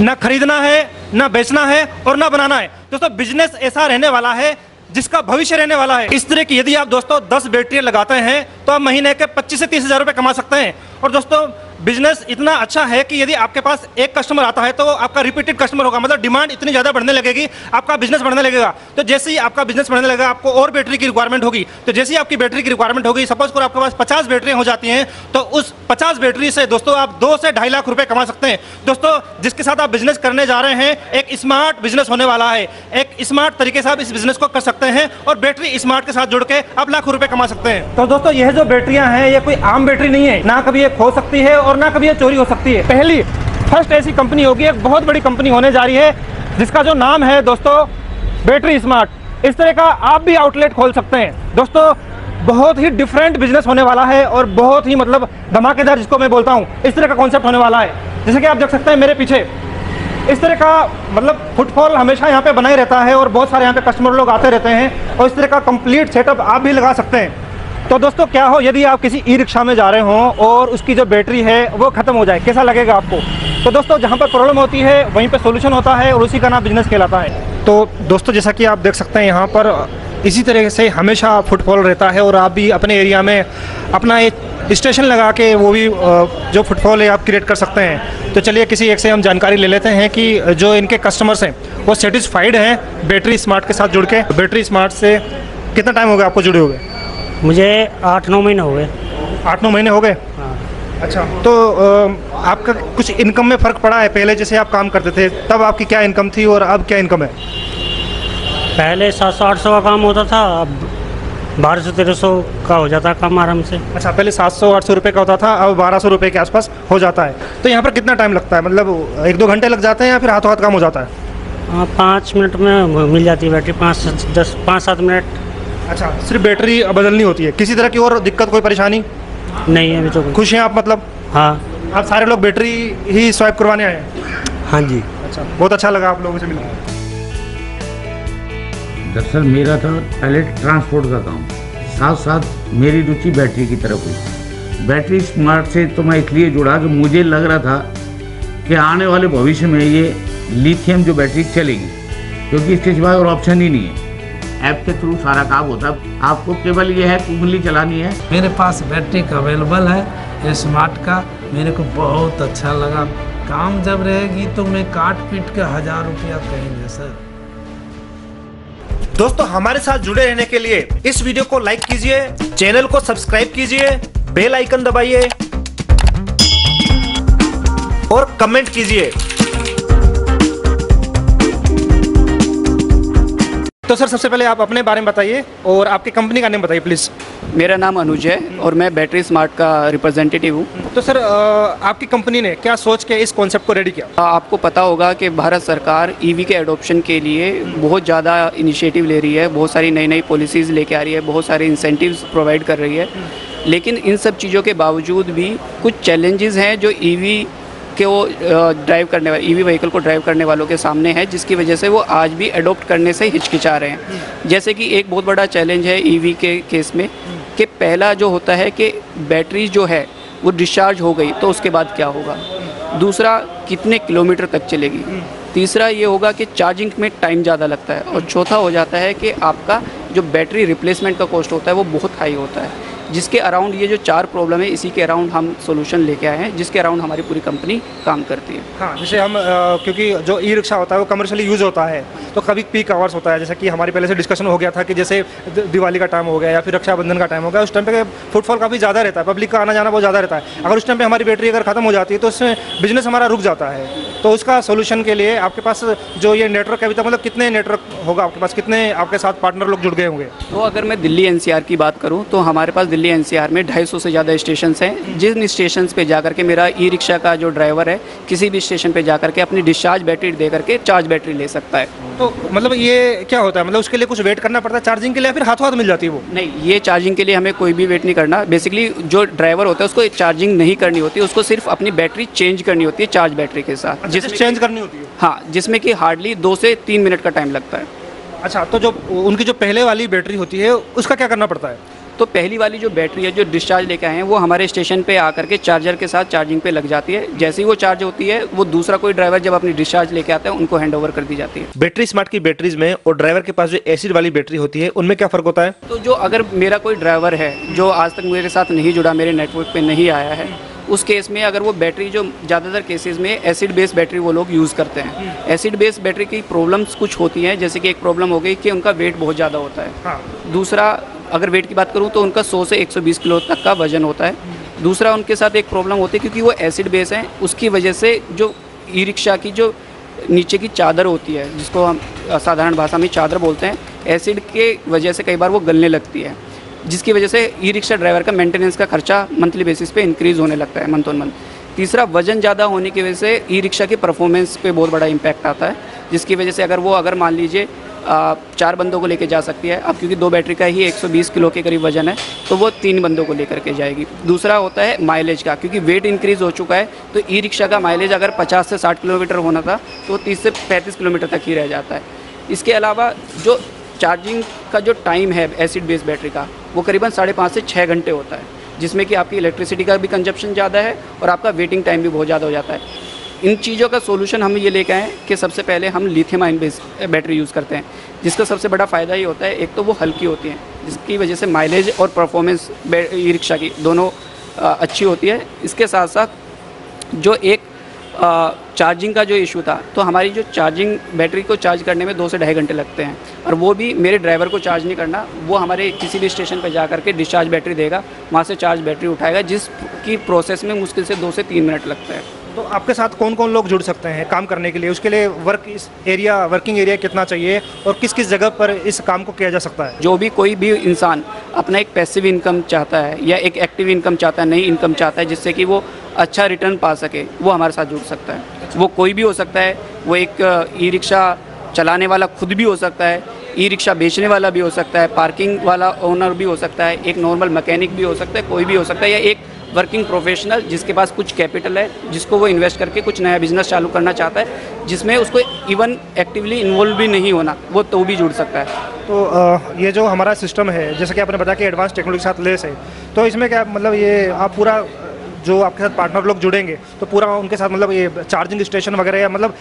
ना खरीदना है, ना बेचना है और ना बनाना है। दोस्तों बिज़नेस ऐसा रहने वाला है जिसका भविष्य रहने वाला है। इस तरह की यदि आप दोस्तों 10 बैटरियाँ लगाते हैं तो आप महीने के 25 से तीस हज़ार रुपए कमा सकते हैं। और दोस्तों बिज़नेस इतना अच्छा है कि यदि आपके पास एक कस्टमर आता है तो आपका रिपीटेड कस्टमर होगा। मतलब डिमांड इतनी ज़्यादा बढ़ने लगेगी, आपका बिज़नेस बढ़ने लगेगा। तो जैसे ही आपका बिज़नेस बढ़ने लगेगा, आपको और बैटरी की रिक्वायरमेंट होगी। तो जैसे ही आपकी बैटरी की रिक्वायरमेंट होगी सपोज़ करो आपके पास पचास बैटरी हो जाती हैं तो उस पचास बैटरी से दोस्तों आप दो से ढाई लाख रुपए कमा सकते हैं। दोस्तों, जिसके साथ आप बिज़नेस करने जा रहे हैं, एक स्मार्ट बिज़नेस होने वाला है। एक स्मार्ट तरीके से आप इस बिज़नेस को कर सकते हैं और बैटरी स्मार्ट के साथ जुड़ के आप लाखों रुपए कमा सकते हैं। तो दोस्तों, यह जो बैटरियाँ हैं ये कोई आम बैटरी नहीं है। ना कभी ये खो सकती है और ना कभी ये चोरी हो सकती है। पहली फ़र्स्ट ऐसी कंपनी होगी, एक बहुत बड़ी कंपनी होने जा रही है, जिसका जो नाम है, दोस्तों बैटरी स्मार्ट इस तरह का आप भी आउटलेट खोल सकते हैं। दोस्तों, बहुत ही डिफरेंट बिज़नेस होने वाला है और बहुत ही मतलब धमाकेदार जिसको मैं बोलता हूँ, इस तरह का कॉन्सेप्ट होने वाला है। जैसे कि आप देख सकते हैं मेरे पीछे, इस तरह का मतलब फुटफॉल हमेशा यहाँ पे बना ही रहता है और बहुत सारे यहाँ पे कस्टमर लोग आते रहते हैं और इस तरह का कंप्लीट सेटअप आप भी लगा सकते हैं। तो दोस्तों, क्या हो, यदि आप किसी ई रिक्शा में जा रहे हों और उसकी जो बैटरी है, वो ख़त्म हो जाए, कैसा लगेगा आपको? तो दोस्तों, जहाँ पर प्रॉब्लम होती है, वहीं पर सोल्यूशन होता है और उसी का नाम बिज़नेस कहलाता है। तो दोस्तों, जैसा कि आप देख सकते हैं, यहाँ पर इसी तरह से हमेशा फुटफॉल रहता है और आप भी अपने एरिया में अपना एक स्टेशन लगा के वो भी जो फुटफॉल है, आप क्रिएट कर सकते हैं। तो चलिए, किसी एक से हम जानकारी ले लेते हैं कि जो इनके कस्टमर्स हैं, वो सेटिस्फाइड हैं बैटरी स्मार्ट के साथ जुड़ के। बैटरी स्मार्ट से कितना टाइम हो गया आपको जुड़े हुए? मुझे आठ नौ महीने हो गए। आठ नौ महीने हो गए? हाँ। अच्छा तो आपका कुछ इनकम में फ़र्क पड़ा है? पहले जैसे आप काम करते थे तब आपकी क्या इनकम थी और अब क्या इनकम है? पहले सात सौ आठ सौ का काम होता था अब बारह सौ तेरह सौ का हो जाता है काम आराम से। अच्छा पहले सात सौ आठ सौ रुपये का होता था अब बारह सौ रुपये के आसपास हो जाता है। तो यहाँ पर कितना टाइम लगता है? मतलब एक दो घंटे लग जाते हैं या फिर हाथों हाथ काम हो जाता है? हाँ पाँच मिनट में मिल जाती है बैटरी पाँच दस पाँच सात मिनट। अच्छा सिर्फ़ बैटरी बदलनी होती है। किसी तरह की और दिक्कत कोई परेशानी? नहीं है अभी तो खुश हैं आप मतलब? हाँ। आप सारे लोग बैटरी ही स्वाइप करवाने आए हैं? हाँ जी। अच्छा बहुत अच्छा लगा आप लोगों से मिलकर। दरअसल मेरा था पहले ट्रांसपोर्ट का काम। साथ साथ मेरी रुचि बैटरी की तरफ़ हुई। बैटरी स्मार्ट से तो मैं इसलिए जुड़ा कि मुझे लग रहा था कि आने वाले भविष्य में ये लिथियम जो बैटरी चलेगी क्योंकि इसके सिवा और ऑप्शन ही नहीं है। ऐप के थ्रू सारा काम होता है। आपको केवल ये है उंगली चलानी है। मेरे पास बैटरी अवेलेबल है स्मार्ट का। मेरे को बहुत अच्छा लगा। काम जब रहेगी तो मैं काट पीट के हज़ार रुपया कहेंगे सर। दोस्तों हमारे साथ जुड़े रहने के लिए इस वीडियो को लाइक कीजिए चैनल को सब्सक्राइब कीजिए बेल आइकन दबाइए और कमेंट कीजिए। तो सर सबसे पहले आप अपने बारे में बताइए और आपकी कंपनी का नेम बताइए प्लीज़ मेरा नाम अनुज है और मैं बैटरी स्मार्ट का रिप्रेजेंटेटिव हूँ। तो सर आपकी कंपनी ने क्या सोच के इस कॉन्सेप्ट को रेडी किया? आपको पता होगा कि भारत सरकार ईवी के एडॉप्शन के लिए बहुत ज़्यादा इनिशिएटिव ले रही है बहुत सारी नई नई पॉलिसीज़ लेके आ रही है बहुत सारे इंसेंटिव्स प्रोवाइड कर रही है। लेकिन इन सब चीज़ों के बावजूद भी कुछ चैलेंजेस हैं जो ईवी के वो ड्राइव करने वाले ईवी व्हीकल को ड्राइव करने वालों के सामने है, जिसकी वजह से वो आज भी अडोप्ट करने से हिचकिचा रहे हैं। जैसे कि एक बहुत बड़ा चैलेंज है ईवी के केस में, कि पहला जो होता है कि बैटरी जो है, वो डिस्चार्ज हो गई तो उसके बाद क्या होगा? दूसरा, कितने किलोमीटर तक चलेगी? तीसरा ये होगा कि चार्जिंग में टाइम ज़्यादा लगता है। और चौथा हो जाता है कि आपका जो बैटरी रिप्लेसमेंट का कॉस्ट होता है, वो बहुत हाई होता है। जिसके अराउंड ये जो चार प्रॉब्लम है इसी के अराउंड हम सोल्यूशन लेके आए हैं जिसके अराउंड हमारी पूरी कंपनी काम करती है। हाँ जैसे हम अ, क्योंकि जो ई रिक्शा होता है वो कमर्शियली यूज़ होता है तो कभी पीक आवर्स होता है जैसे कि हमारी पहले से डिस्कशन हो गया था कि जैसे दिवाली का टाइम हो गया या फिर रक्षाबंधन का टाइम हो गया उस टाइम पे फुटफॉल काफ़ी ज़्यादा रहता है पब्लिक का आना जाना बहुत ज़्यादा रहता है। अगर उस टाइम पर हमारी बैटरी अगर खत्म हो जाती है तो उसमें बिज़नेस हमारा रुक जाता है। तो उसका सोल्यूशन के लिए आपके पास जो ये नेटवर्क है अभी तक मतलब कितने नेटवर्क होगा आपके पास कितने आपके साथ पार्टनर लोग जुड़ गए होंगे? तो अगर मैं दिल्ली एनसीआर की बात करूँ तो हमारे पास दिल्ली एनसीआर में 250 से ज़्यादा स्टेशन हैं। जिन स्टेशन पे जाकर के मेरा ई रिक्शा का जो ड्राइवर है किसी भी स्टेशन पे जाकर के अपनी डिस्चार्ज बैटरी दे करके चार्ज बैटरी ले सकता है। तो मतलब ये क्या होता है? मतलब उसके लिए कुछ वेट करना पड़ता है चार्जिंग के लिए फिर हाथों हाथ मिल जाती है वो? नहीं ये चार्जिंग के लिए हमें कोई भी वेट नहीं करना। बेसिकली जो ड्राइवर होता है उसको चार्जिंग नहीं करनी होती। उसको सिर्फ़ अपनी बैटरी चेंज करनी होती है चार्ज बैटरी के साथ। जिसमें चेंज करनी होती है। हाँ जिसमें कि हार्डली दो से तीन मिनट का टाइम लगता है। अच्छा तो जो उनकी जो पहले वाली बैटरी होती है उसका क्या करना पड़ता है? तो पहली वाली जो बैटरी है जो डिस्चार्ज लेके आए हैं वो हमारे स्टेशन पे आकर के चार्जर के साथ चार्जिंग पे लग जाती है। जैसे ही वो चार्ज होती है वो दूसरा कोई ड्राइवर जब अपनी डिस्चार्ज लेके आता है उनको हैंड ओवर कर दी जाती है। बैटरी स्मार्ट की बैटरीज में और ड्राइवर के पास जो एसिड वाली बैटरी होती है उनमें क्या फ़र्क होता है? तो जो अगर मेरा कोई ड्राइवर है जो आज तक मेरे साथ नहीं जुड़ा मेरे नेटवर्क पर नहीं आया है उस केस में अगर वो बैटरी जो ज़्यादातर केसेस में एसिड बेस्ड बैटरी वो लोग यूज़ करते हैं। एसिड बेस्ड बैटरी की प्रॉब्लम्स कुछ होती हैं जैसे कि एक प्रॉब्लम हो गई कि उनका वेट बहुत ज़्यादा होता है। हाँ। दूसरा अगर वेट की बात करूँ तो उनका 100 से 120 किलो तक का वज़न होता है। दूसरा उनके साथ एक प्रॉब्लम होती है क्योंकि वो एसिड बेस हैं, उसकी वजह से जो ई रिक्शा की जो नीचे की चादर होती है, जिसको हम साधारण भाषा में चादर बोलते हैं एसिड के वजह से कई बार वो गलने लगती है। जिसकी वजह से ई रिक्शा ड्राइवर का मेंटेनेंस का खर्चा मंथली बेसिस पे इंक्रीज होने लगता है मंथ ऑन मंथ तीसरा, वज़न ज़्यादा होने की वजह से ई रिक्शा की परफॉर्मेंस पे बहुत बड़ा इम्पैक्ट आता है, जिसकी वजह से अगर वो, अगर मान लीजिए चार बंदों को लेके जा सकती है। अब क्योंकि दो बैटरी का ही 120 किलो के करीब वज़न है तो वो तीन बंदों को लेकर के जाएगी। दूसरा होता है माइलेज का, क्योंकि वेट इंक्रीज हो चुका है तो ई रिक्शा का माइलेज अगर 50 से 60 किलोमीटर होना था तो 30 से 35 किलोमीटर तक ही रह जाता है। इसके अलावा जो चार्जिंग का जो टाइम है एसिड बेस्ड बैटरी का, वो करीबन साढ़े पाँच से छः घंटे होता है, जिसमें कि आपकी इलेक्ट्रिसिटी का भी कंजप्शन ज़्यादा है और आपका वेटिंग टाइम भी बहुत ज़्यादा हो जाता है। इन चीज़ों का सोल्यूशन हम ये लेके आए कि सबसे पहले हम lithium ion based battery use करते हैं। जिसका सबसे बड़ा फ़ायदा ये होता है, एक तो वो हल्की होती हैं, जिसकी वजह से माइलेज और परफॉर्मेंस ई रिक्शा की दोनों अच्छी होती है। इसके साथ साथ जो एक चार्जिंग का जो इशू था तो हमारी जो चार्जिंग बैटरी को चार्ज करने में दो से ढाई घंटे लगते हैं। और वो भी मेरे ड्राइवर को चार्ज नहीं करना वो हमारे किसी भी स्टेशन पर जा करके डिस्चार्ज बैटरी देगा वहाँ से चार्ज बैटरी उठाएगा जिसकी प्रोसेस में मुश्किल से दो से तीन मिनट लगता है। तो आपके साथ कौन कौन लोग जुड़ सकते हैं काम करने के लिए? उसके लिए वर्क इस एरिया वर्किंग एरिया कितना चाहिए? और किस किस जगह पर इस काम को किया जा सकता है? जो भी कोई भी इंसान अपना एक पैसिव इनकम चाहता है या एक एक्टिव इनकम चाहता है नई इनकम चाहता है जिससे कि वो अच्छा रिटर्न पा सके, वो हमारे साथ जुड़ सकता है। वो कोई भी हो सकता है, वो एक ई रिक्शा चलाने वाला खुद भी हो सकता है ई रिक्शा बेचने वाला भी हो सकता है पार्किंग वाला ओनर भी हो सकता है, एक नॉर्मल मैकेनिक भी हो सकता है, कोई भी हो सकता है, या एक वर्किंग प्रोफेशनल जिसके पास कुछ कैपिटल है, जिसको वो इन्वेस्ट करके कुछ नया बिज़नेस चालू करना चाहता है, जिसमें उसको इवन एक्टिवली इन्वॉल्व भी नहीं होना, वो तो भी जुड़ सकता है। तो ये जो हमारा सिस्टम है, जैसे कि आपने बताया कि एडवांस टेक्नोलॉजी के साथ लेस है तो इसमें क्या मतलब ये आप पूरा जो आपके साथ पार्टनर लोग जुड़ेंगे तो पूरा उनके साथ मतलब ये चार्जिंग स्टेशन वगैरह या मतलब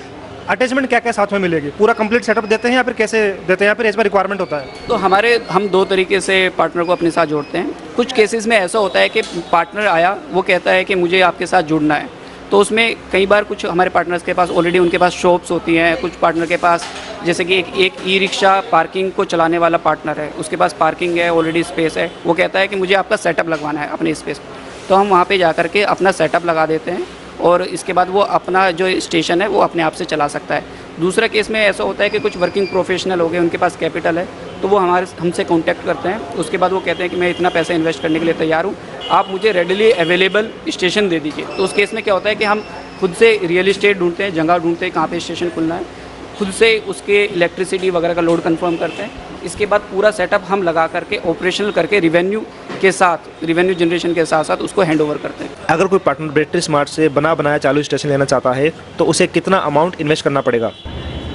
अटैचमेंट क्या क्या साथ में मिलेगी? पूरा कंप्लीट सेटअप देते हैं या फिर कैसे देते हैं या फिर इसमें रिक्वायरमेंट होता है? तो हमारे, हम दो तरीके से पार्टनर को अपने साथ जोड़ते हैं। कुछ केसेस में ऐसा होता है कि पार्टनर आया, वो कहता है कि मुझे आपके साथ जुड़ना है। तो उसमें कई बार कुछ हमारे पार्टनर्स के पास ऑलरेडी उनके पास शॉप्स होती हैं, कुछ पार्टनर के पास जैसे कि एक एक ई रिक्शा पार्किंग को चलाने वाला पार्टनर है, उसके पास पार्किंग है ऑलरेडी स्पेस है। वो कहता है कि मुझे आपका सेटअप लगवाना है अपने स्पेस तो हम वहाँ पे जा कर के अपना सेटअप लगा देते हैं और इसके बाद वो अपना जो स्टेशन है, वो अपने आप से चला सकता है। दूसरा केस में ऐसा होता है कि कुछ वर्किंग प्रोफेशनल हो गए, उनके पास कैपिटल है तो वो हमारे, हमसे कांटेक्ट करते हैं। उसके बाद वो कहते हैं कि मैं इतना पैसा इन्वेस्ट करने के लिए तैयार हूँ, आप मुझे रेडिली अवेलेबल स्टेशन दे दीजिए। तो उस केस में क्या होता है कि हम खुद से रियल इस्टेट ढूंढते हैं जगह ढूंढते हैं, कहाँ पे स्टेशन खुलना है। खुद से उसके इलेक्ट्रिसिटी वगैरह का लोड कंफर्म करते हैं। इसके बाद पूरा सेटअप हम लगा करके ऑपरेशनल करके रिवेन्यू के साथ रिवेन्यू जनरेशन के साथ साथ उसको हैंड ओवर करते हैं। अगर कोई पार्टनर बैटरी स्मार्ट से बना बनाया चालू स्टेशन लेना चाहता है तो उसे कितना अमाउंट इन्वेस्ट करना पड़ेगा?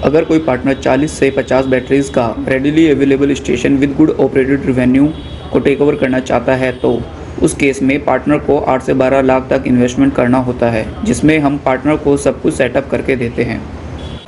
अगर कोई पार्टनर 40 से 50 बैटरीज का readily available station with good operated revenue को टेक ओवर करना चाहता है तो उस केस में पार्टनर को 8 से 12 लाख तक इन्वेस्टमेंट करना होता है जिसमें हम पार्टनर को सब कुछ सेटअप करके देते हैं।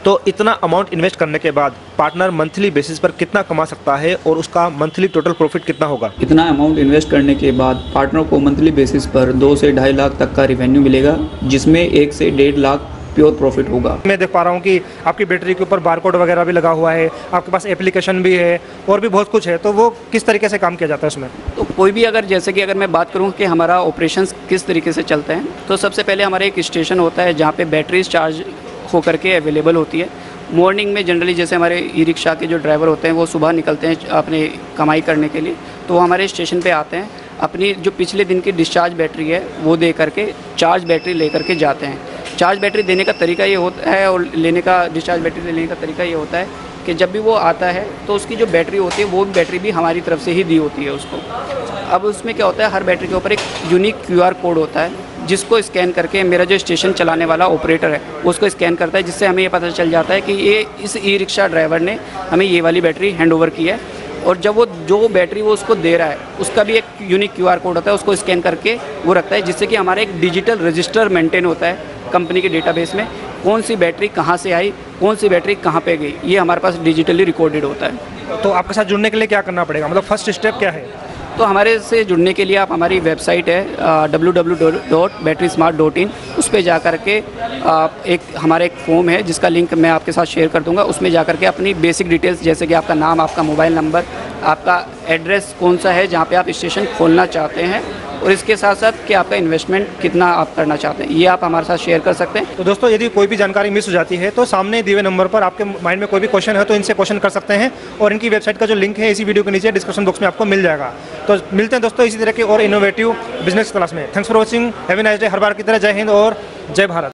तो इतना अमाउंट इन्वेस्ट करने के बाद पार्टनर मंथली बेसिस पर कितना कमा सकता है और उसका मंथली टोटल प्रॉफिट कितना होगा? इतना अमाउंट इन्वेस्ट करने के बाद पार्टनर को मंथली बेसिस पर दो से ढाई लाख तक का रिवेन्यू मिलेगा जिसमें एक से डेढ़ लाख प्योर प्रॉफिट होगा। मैं देख पा रहा हूँ कि आपकी बैटरी के ऊपर बारकोड वगैरह भी लगा हुआ है आपके पास एप्लीकेशन भी है और भी बहुत कुछ है तो वो किस तरीके से काम किया जाता है उसमें? तो कोई भी अगर जैसे कि अगर मैं बात करूँ कि हमारा ऑपरेशंस किस तरीके से चलते हैं तो सबसे पहले हमारा एक स्टेशन होता है जहाँ पे बैटरीज चार्ज होकर के अवेलेबल होती है। मॉर्निंग में जनरली जैसे हमारे ई रिक्शा के जो ड्राइवर होते हैं, वो सुबह निकलते हैं अपने कमाई करने के लिए। तो वो हमारे स्टेशन पे आते हैं, अपनी जो पिछले दिन की डिस्चार्ज बैटरी है, वो दे करके चार्ज बैटरी ले करके जाते हैं। चार्ज बैटरी देने का तरीका ये होता है और लेने का डिस्चार्ज बैटरी लेने का तरीका ये होता है कि जब भी वो आता है तो उसकी जो बैटरी होती है, वो भी बैटरी भी हमारी तरफ़ से ही दी होती है उसको। अब उसमें क्या होता है, हर बैटरी के ऊपर एक यूनिक क्यूआर कोड होता है। जिसको स्कैन करके मेरा जो स्टेशन चलाने वाला ऑपरेटर है, उसको स्कैन करता है, जिससे हमें ये पता चल जाता है कि ये इस ई रिक्शा ड्राइवर ने हमें ये वाली बैटरी हैंड ओवर की है। और जब वो, जो बैटरी वो उसको दे रहा है, उसका भी एक यूनिक क्यूआर कोड होता है, उसको स्कैन करके वो रखता है, जिससे कि हमारा एक डिजिटल रजिस्टर मेंटेन होता है कंपनी के डेटाबेस में, कौन सी बैटरी कहाँ से आई, कौन सी बैटरी कहाँ पे गई, ये हमारे पास डिजिटली रिकॉर्डेड होता है। तो आपके साथ जुड़ने के लिए क्या करना पड़ेगा? मतलब फ़र्स्ट स्टेप क्या है? तो हमारे से जुड़ने के लिए आप हमारी वेबसाइट है W W dot battery smart dot in उस पर जा कर के आप एक, हमारा एक फॉर्म है, जिसका लिंक मैं आपके साथ शेयर कर दूँगा। उसमें जा करके अपनी बेसिक डिटेल्स जैसे कि आपका नाम, आपका मोबाइल नंबर आपका एड्रेस कौन सा है, जहाँ पर आप स्टेशन खोलना चाहते हैं और इसके साथ साथ कि आपका इन्वेस्टमेंट कितना आप करना चाहते हैं, ये आप हमारे साथ शेयर कर सकते हैं। तो दोस्तों, यदि कोई भी जानकारी मिस हो जाती है तो सामने दिए नंबर पर आपके माइंड में कोई भी क्वेश्चन है तो इनसे क्वेश्चन कर सकते हैं और इनकी वेबसाइट का जो लिंक है, इसी वीडियो के नीचे डिस्क्रिप्शन बॉक्स में आपको मिल जाएगा। तो मिलते हैं दोस्तों इसी तरह के और इनोवेटिव बिज़नेस क्लास में। Thanks for watching have a nice day हर बार की तरह जय हिंद और जय भारत।